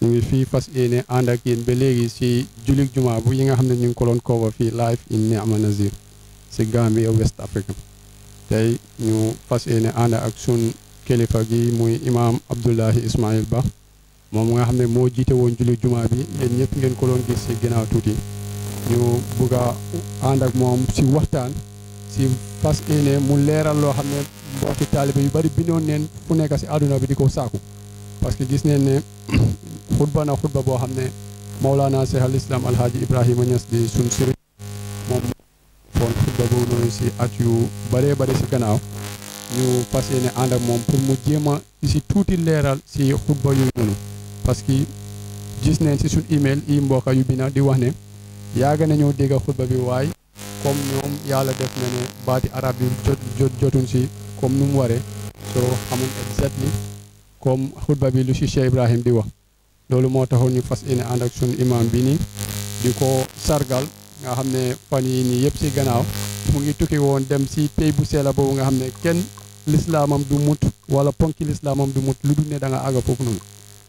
ñu ngi fii fas yéene ànd ak yéen ba léegi si julli jumaa bu yi nga xam ne ñu ngi ko doon kooba fii live in Niama Nazir si Gambia West Africa tey ñu fas yéene ànd ak sun kilifa gi muy imaam Abdullahi Ismail Ba moom nga xam ne moo jiite woon julli jumaa bi yéen ñëpp ngeen ko doon gis si ginnaaw tuuti ñu bëgg a ànd ak moom si waxtaan si fas yéene mu leeral loo xam ne mbokki taalibe yu bari bindoon neen fu nekk si àdduna bi di ko saaku parce que gis neen ne xutba na xutba boo xam ne Mawlana Cheikh al Islam Alhaji Ibrahima Niass di suñ sëriñ moom foon xutba boobu noonu si at yu bëree bëri si gannaaw ñu fas yéene ànd ak moom pour mu jéem a si tuuti leeral si xutba yooyu noonu parce que gis neen si suñ email i mbokka yu bina di wax ne yaaga nañoo dégg xutba bi waaye comme ñoom yàlla def na ne baati arab yi jot jot jotuñ si comme nu mu waree soo xamuñ exactly comme xutba bi lu si Cheikh Ibrahim di wax loolu moo taxoon ñu fas yéene ànd ak suñu imam bi nii di ko sargal nga xam ne fan yi nii yëpp si gannaaw mu ngi tukki woon dem si pay bu seela boobu nga xam ne kenn lislaamam du mut wala ponki lislaamam du mut lu dul ne da nga àgg foofu noonu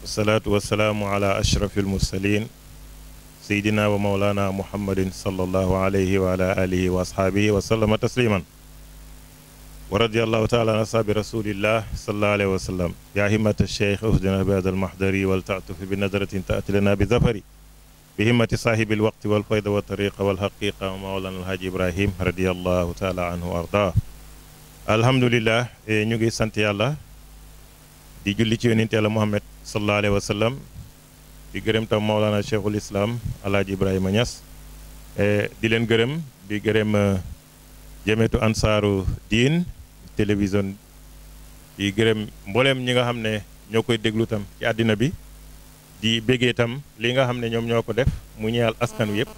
والصلاة والسلام على أشرف المرسلين سيدنا ومولانا محمد صلى الله عليه وعلى آله وأصحابه وسلم تسليما ورضي الله تعالى عن أصحاب رسول الله صلى الله عليه وسلم يا همة الشيخ اهدنا بهذا المحضر ولتعطف بنظرة تأتي لنا بظفر bi himmati saahibil waqti wal fayda wa tariqa wal haqiqa mawlana alhaaji ibrahim radiallahu taala anhu wa arda alhamdulilah e, ñu ngi sant yàlla di julli ci yonent yàlla muhammad sallallahu alayhi wa sallam di gërëm tam mawlana cheikhul islam alhaaji ibrahima ñas e, di leen gërëm di gërëm e, jëmetu ansaaru diin télévision di gërëm mbooleem ñi nga xam ne ñoo koy déglu tam ci àddina bi di béggee itam li nga xam ne ñoom ñoo ko def mu ñaal askan wi yëpp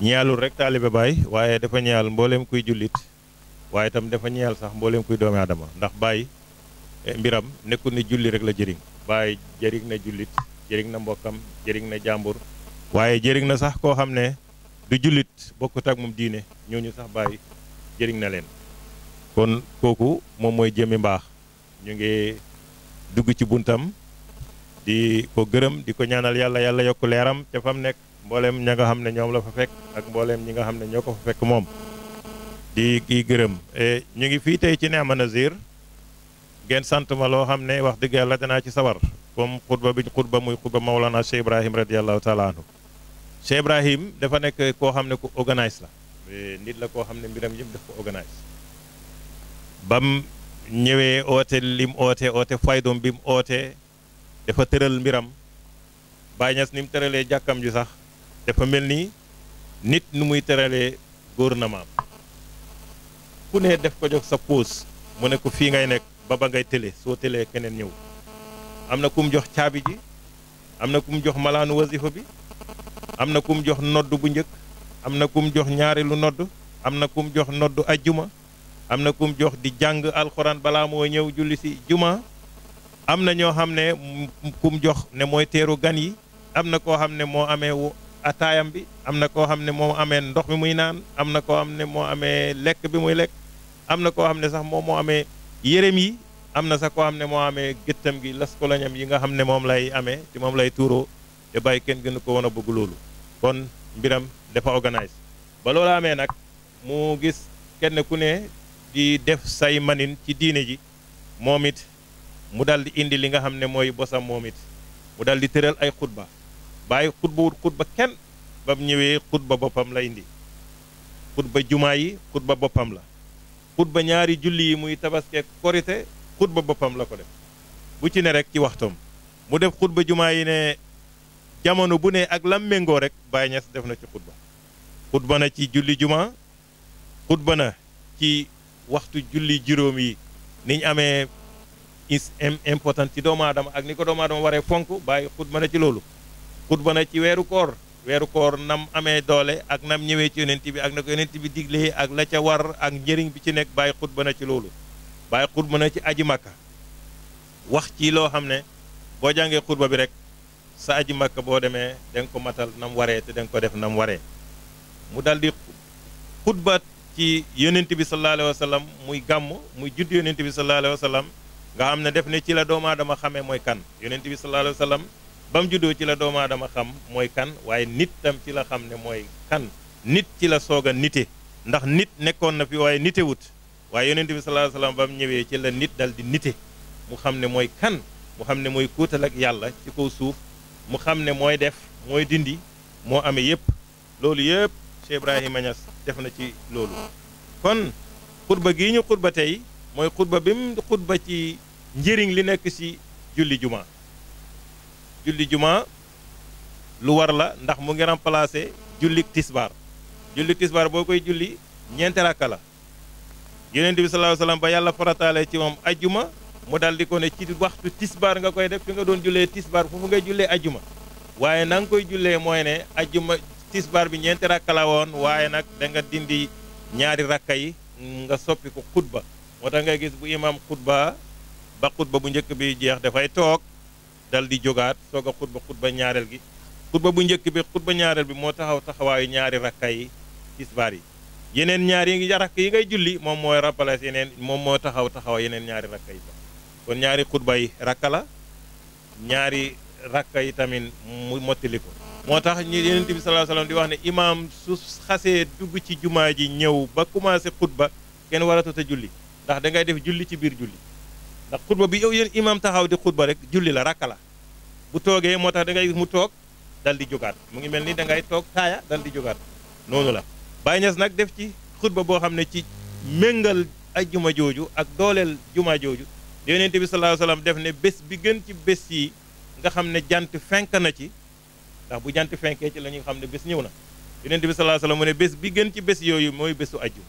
ñaalul rek taalibe baay waaye dafa ñaal mbooleem kuy jullit waaye itam dafa ñaal sax mbooleem kuy doomi aadama ndax baay eh, mbiram nekkul ne julli rek la jëriñ baay jëriñ na jullit jëriñ na mbokkam jëriñ na jàmbur waaye jëriñ na sax koo xam ne du jullit bokkut ak moom diine ñooñu sax baay jëriñ na leen kon kooku moom mooy jëmmi mbaax ñu ngi dugg ci buntam di ko gërëm di ko ñaanal yàlla yàlla yokk leeram ca fam nekk mbooleem ña nga xam ne ñoom la fa fekk ak mbooleem ñi nga xam ne ñoo ko fa fekk moom di kii gërëm e, ñu ngi fii tey ci Nema Nazir ngeen sant ma loo xam ne wax dëgg yàlla danaa ci sawar comme xutba biñ xutba muy xutba Mawlana Cheikh Ibrahim radiallahu taala anhu Cheikh Ibrahim dafa nekk koo xam ne ku organise la eh, nit la koo xam ne mbiram yëpp daf ko organise bam ñëwee oote lim oote oote faydoom bi mu oote dafa tëral mbiram Baay Ñas ni mu tëralee jàkkam ji sax dafa mel ni nit nu muy tëralee gouvernement ku ne def ko jox sa pause mu ne ko fii ngay nekk ba ba ngay télé soo télé keneen ñëw am na ku mu jox caabi ji am na ku mu jox malaanu wasifa bi am na ku mu jox nodd bu njëkk am na ku mu jox ñaareelu nodd am na ku mu jox noddu ajjuma am na ku mu jox di jàng alxuraan balaa moo ñëw julli si juma am na ñoo xam ne ku mu jox ne mooy teeru gan yi am na koo xam ne moo amee ataayam bi am na koo xam ne moo amee ndox mi muy naan am na koo xam ne moo amee lekk bi muy lekk am na koo xam ne sax moom moo amee yërëm yi am na sax koo xam ne moo amee gëttam gi las ko lañam yi nga xam ne moom lay amee ci moom lay tuuroo te bàyyi kenn gënu ko woon a bëgg loolu kon mbiram dafa organise ba loolu amee nag mu gis kenn ku ne di def say manin ci diine ji moom it mu dal di indi li nga xam ne mooy bosam moom it mu dal di tëral ay xutba bàyyi xutba wut xutba kenn ba mu ñëwee xutba boppam la indi xutba jumaa yi xutba boppam la xutba ñaari julli yi muy tabaskeek korite xutba boppam la ko def bu ci ne rek ci waxtoom mu def xutba jumaa yi ne jamono bu ne ak lam méngoo rek Baay Ñas def na ci xutba xutba na ci julli jumaa xutba na ci waxtu julli juróom yi niñ amee is important ci doomu aadama ak ni ko doomu aadama waree fonk bàyyi xutba na ci loolu xutba na ci weeru koor weeru koor nam amee doole ak nam ñëwee ci yonent bi ak na ko yonent bi diglee ak la ca war ak njëriñ bi ci nekk bàyyi xutba na ci loolu bàyyi xutba na ci aji makka wax ci loo xam ne boo jàngee xutba bi rek sa aji makka boo demee da ko matal nam waree te da ko def nam waree mu dal di xutba ci yonent bi sallallahu alayhi wa sallam muy gàmm muy judd yonent bi sallallahu alayhi wa sallam nga xam ne def ne ci la doomu aadama xamee mooy kan yonent bi sallallahu alayhi wa sallam ba mu juddoo ci la doomu aadama xam mooy kan waaye nit tam ci la xam ne mooy kan nit ci la soog a nite ndax nit nekkoon na fi waaye nite wut waaye yonent bi sallallahu alayhi ba mu ñëwee ci la nit dal di nite mu xam ne mooy kan mu xam ne mooy kuutal ak yàlla ci kaw suuf mu xam ne mooy def mooy dindi moo amee yépp loolu yëpp Cheikh Ibrahima Niass def na ci loolu kon xutba gii ñu xutba tey mooy xutba bi mu xutba ci njëriñ li nekk ci julli juma julli juma lu war la ndax mu ngi remplacer julli tisbaar julli tisbaar boo koy julli ñeenti rakka la yonent bi sallallahu alayhi ba yàlla farataalee ci moom ajjuma mu dal di ko ne ci waxtu tisbaar nga koy def fi nga doon jullee tisbaar foofu ngay jullee ajjuma waaye na nga koy jullee mooy ne ajjuma tisbaar bi ñeenti rakka la woon waaye nag da nga dindi ñaari rakka yi nga soppi ko xutba moo tax ngay gis bu imaam xutba ba xutba bu njëkk bi jeex dafay toog dal di jógaat soog a xutba xutba ñaareel gi xutba bu njëkk bi xutba ñaareel bi moo taxaw taxawaayu ñaari rakka yi tisbaar yi yeneen ñaar yi rakk yi ngay julli moom mooy rappalaas yeneen moom moo taxaw taxaw yeneen ñaari rakka yi kon ñaari xutba yi rakka la ñaari rakka yi tamit mu mottali ko moo tax ñu yeneen bi sallallahu alayhi wasallam di wax ne imaam su xasee dugg ci jumaa ji ñëw ba commencé xutba kenn waratut a julli ndax da ngay def julli ci biir julli ndax xutba bi yow yéen imaam taxaw di xutba rek julli la rakka la bu toogee moo tax da ngay mu toog dal di jógaat mu ngi mel ni da ngay toog taaya dal di jógaat noonu la Baay Ñas nag def ci xutba boo xam ne ci méngal ay juma jooju ak dooleel juma jooju yonent bi sallallahu alayhi wasallam def ne bés bi gën ci bés yi nga xam ne jant fenk na ci ndax bu jant fenkee ci la ñuy xam ne bés ñëw na yonent bi sallallahu alayhi wasallam mu ne bés bi gën ci bés yooyu mooy bésu ajjuma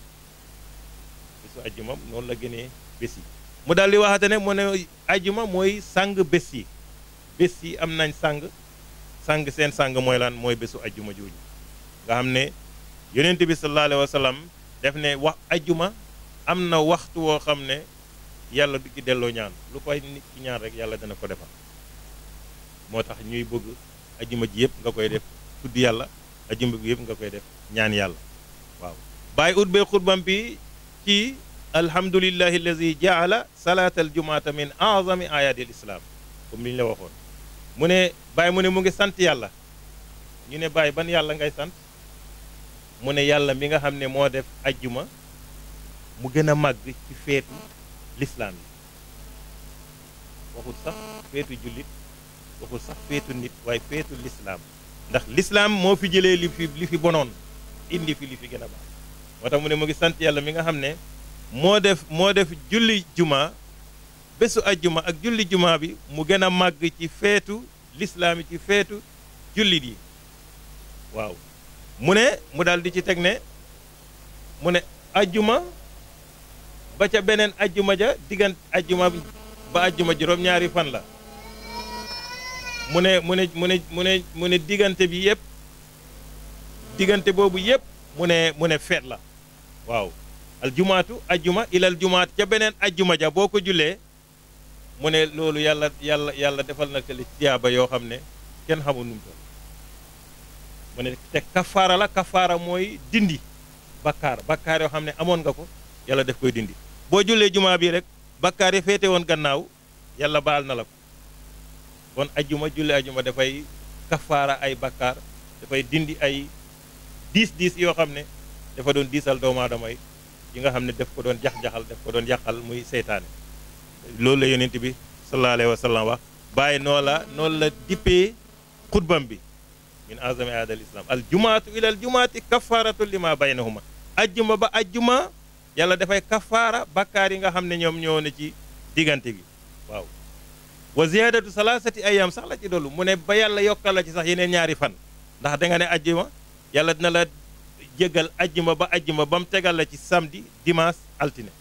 bésu ajjuma noonu la gënee bés yi mu daal di waxate ne mu ne ajjuma mooy sàng bés yi bés yi am nañ sàng sàng seen sàng mooy lan mooy bésu ajjuma jooju nga xam ne yonent bi sallallahu alayhi wa sallam def ne wax ajjuma am na waxtu woo xam ne yàlla du ci delloo ñaan lu koy nit ki ñaan rek yàlla dana ko defal moo tax ñuy bëgg ajuma ji yëpp nga koy def tudd yàlla ajuma bi yëpp nga koy def ñaan yàlla waaw bàyyi ut bee xutbam bi ci alhamdulillahi allazi jaala salaat aljumaata min azami ayati al islam comme li ñu la waxoon mu ne bàyyi mu ne mu ngi sant yàlla ñu ne bàyyi ban yàlla ngay sant mu ne yàlla mi nga xam ne moo def ajjuma mu gën a màgg ci feetu lislaam yi waxul sax feetu jullit waxul sax feetu nit waaye feetu lislaam ndax lislaam moo fi jëlee li fi li fi bonoon indi fi li fi gën a baax moo tax mu ne mu ngi sant yàlla mi nga xam ne moo def moo def julli juma bésu ajjuma ak julli juma bi mu gën a màgg ci feetu lislaam yi ci feetu jullit yi waaw mu ne mu daal di ci teg ne mu ne ajjuma ba ca beneen ajjuma ja diggante ajjuma ba ajjuma juróom-ñaari fan la mu ne mu ne mu ne mu ne mu ne diggante bi yëpp diggante boobu yëpp mu ne mu ne feet la waaw aljumaatu ajjuma ilal jumaat ca beneen ajjuma ja boo ko jullee mu ne loolu yàlla yàlla yàlla defal na ko li tiyaaba yoo xam ne kenn xamul nu mu mu ne te kafaara la kafaara mooy dindi bakkaar bakkaar yoo xam ne amoon nga ko yàlla def koy dindi boo jullee jumaa bii rek bakkaar yi féete woon gannaaw yàlla baal na la ko kon ajuma julli ajuma dafay kafaara ay bakkaar dafay dindi ay diis diis yoo xam ne dafa doon diisal doomu aadama yi yi nga xam ne daf ko doon jax-jaxal daf ko doon yàqal muy seytaane loolu la yonent bi sallallahu alayhi wa sallam wax bàyyi noo la noonu la dippee xutbam bi min azami aada al islam al jumaatu ila al jumaati kafaaratu lima baynahuma ajjuma ba ajjuma yàlla dafay kafaara bakkaar yi nga xam ne ñoom ñoo ne ci diggante bi waaw wa ziyaadatu salaasati ayam sax la ci dollu mu ne ba yàlla yokkal la ci sax yeneen ñaari fan ndax da nga ne ajjuma yàlla dina la jéggal ajjuma ba ajjuma ba mu tegal la ci samedi dimanche altine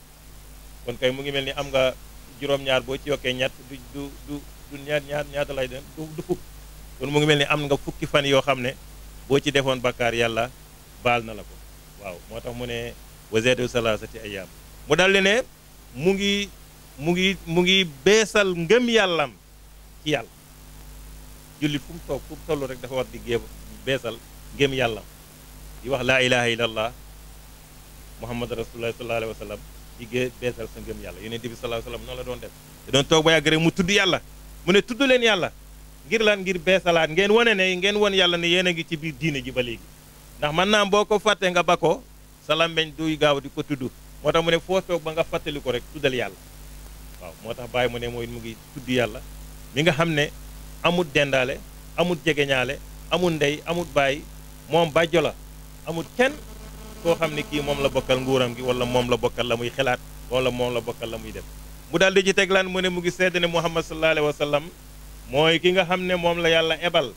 kon kay mu ngi mel ni am nga juróom-ñaar boo ci yokkee ñett du du du du ñaar ñaar ñaata lay dem du du fukk kon mu ngi mel ni am nga fukki fan yoo xam ne boo ci defoon bakkaar yàlla baal na la ko waaw moo tax mu ne wa zeedu salaasati ayyaam mu daldi ne mu ngi mu ngi mu ngi beesal ngëm yàllam ci yàlla julli fu mu toog fu mu toll rek dafa war di géeb beesal ngëm yàlla di wax laa ilaha illallah muhammad rasulullah sallallahu alayhi wa sallam di gée beesal sa ngëm yàlla yonent bi sallallahu alayhi wa sallam noonu la doon def da doon toog ba yàgg rek mu tudd yàlla mu ne tudd leen yàlla ngir lan ngir beesalaat ngeen wane ne ngeen won yàlla ne yéen a ngi ci biir diine ji ba léegi ndax man naa boo ko fàttee nga ba ko sa làmmeñ duy gaaw di ko tudd moo tax mu ne foo toog ba nga fàttali ko rek tuddal yàlla waaw moo tax bàyyi mu ne mooy mu ngi tudd yàlla mi nga xam ne amut dendaale amut jegeñaale amul ndey amut baay moom bàjjo la amut kenn koo xam ne kii moom la bokkal nguuram gi wala moom la bokkal la muy xalaat wala moom la bokkal la muy def mu daal di ci teglaan mu ne mu ngi seede ne Muhammad sallallahu alayhi wa sallam mooy ki nga xam ne moom la yàlla ebal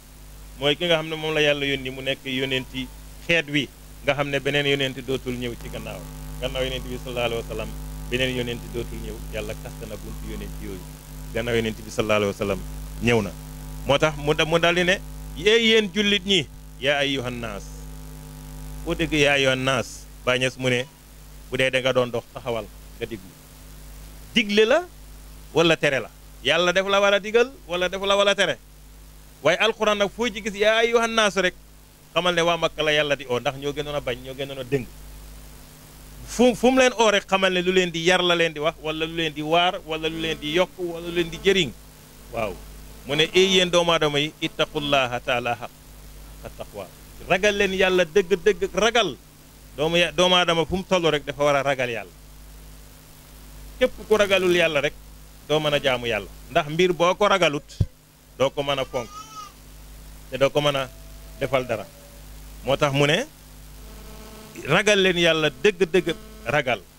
mooy ki nga xam ne moom la yàlla yónni mu nekk yónenti xeet wi nga xam ne beneen yónenti dootul ñëw ci gannaaw gannaaw yónenti bi sallallahu alayhi wa sallam beneen yónenti dootul ñëw yàlla kasta na buntu yónenti yooyu gannaaw yónenti bi sallallahu alayhi wa sallam ñëw na moo tax mu da mu daldi ne yéey yéen jullit ñi yaa ayyuhan naas foo dégg yaa ayyuhan naas bàñes mu ne bu dee da nga doon dox taxawal nga diglu digle la wala tere la yàlla def la war a digal wala def la war a tere waaye alxuraan nag foo ci gis yaa ayyuhan naas rek xamal ne waa Makka la yàlla di oo ndax ñoo gënoon a bañ ñoo gënoon a dëng fu fu mu leen oo rek xamal ne lu leen di yar la leen di wax wala lu leen di waar wala lu leen di yokk wala lu leen di jëriñ waaw mu ne éy yéen doomu aadama yi ittaqullaha taala xaq taqwa ragal leen yàlla dëgg-dëgg ragal doomu doomu aadama fu mu toll rek dafa war a ragal yàlla képp ku ragalul yàlla rek doo mën a jaamu yàlla ndax mbir boo ko ragalut doo ko mën a fonk te doo ko mën a defal dara moo tax mu ne ragal leen yàlla dëgg-dëgg ragal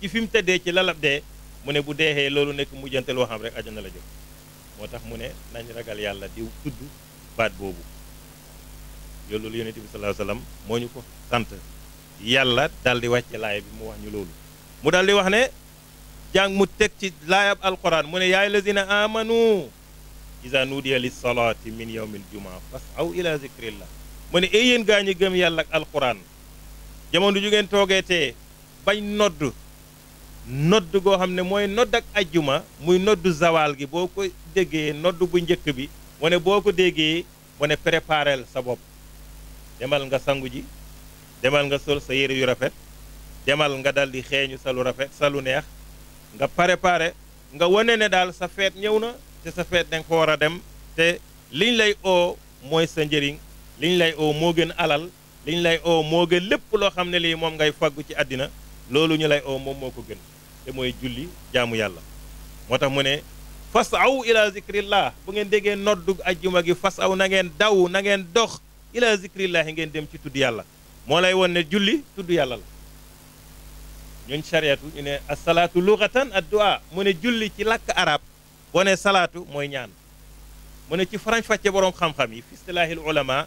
ci fi mu tëddee ci lalab dee mu ne bu deexee loolu nekk mujjantel waxam rek àjjana la jëm moo tax mu ne nañ ragal yàlla di tudd baat boobu yow loolu yonent bi sallallahu alayhi moo ñu ko sant yàlla daal di wàcce laaya bi mu wax ñu loolu mu daal di wax ne jàng mu teg ci laayab alquran mu ne yaay lazina amanu iza nudiya lis salaati min yawmil jumaa fasaw ila zikrillah mu ne ay yéen gaa ñi gëm yàlla ak alquran jamono ju ngeen toogee tee bañ nodd nodd goo xam ne mooy nodd ak ajjuma muy nodd zawaal gi boo ko déggee nodd bu njëkk bi mu ne boo ko déggee mu ne préparel sa bopp demal nga sangu ji demal nga sol sa yére yu rafet demal nga dal di xeeñu sa lu rafet sa lu neex nga préparé nga wane ne daal sa feet ñëw na te sa feet danga ko war a dem te liñ lay oo mooy sa njëriñ liñ lay oo moo gën alal liñ lay oo moo gën lépp loo xam ne lii moom ngay faggu ci àddina loolu ñu lay oo moom moo ko gën te mooy julli jaamu yàlla moo tax mu ne fas aw ila zikrillah bu ngeen déggee noddug ajjuma gi fas aw na ngeen daw na ngeen dox ila zikrillahi ngeen dem ci tudd yàlla moo lay won ne julli tudd yàlla la ñooñ chariatu ñu ne asalaatu lughatan addu'a mu ne julli ci làkk arab boo ne salaatu mooy ñaan mu ne ci farañ fàcce boroom xam-xam yi fi istilahil ulama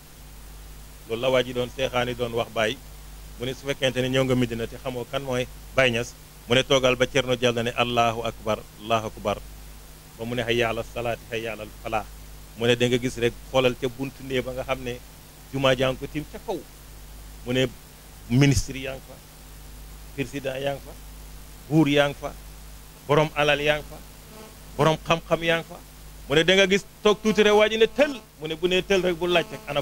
loolu la waa ji doon seexaani doon wax Baye mu ne su fekkente ne ñëw nga Medina te xamoo kan mooy Baye Niass mu ne toogal ba Cerno jàll na ne allahu akbar allahu akbar ba mu ne xay yàlla salaati xay yàlla falaa mu ne da nga gis rek xoolal ca bunt nee ba nga xam ne jumaa jaa ngi ko tim ca kaw mu ne ministre yaa ngi fa président yaa ngi fa buur yaa ngi fa borom alal yaa ngi fa borom xam-xam yaa ngi fa mu ne da nga gis toog tuuti rek waa ji ne tël mu ne bu ne tël rek bu laaj rek ana